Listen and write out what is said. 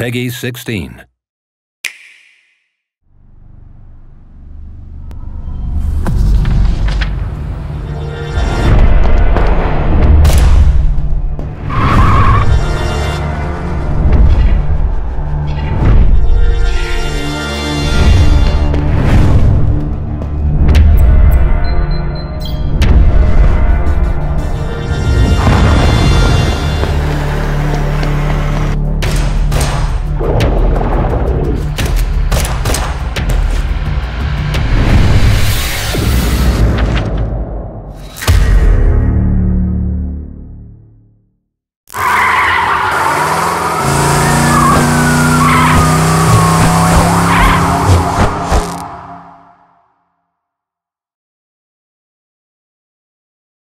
Peggy 16.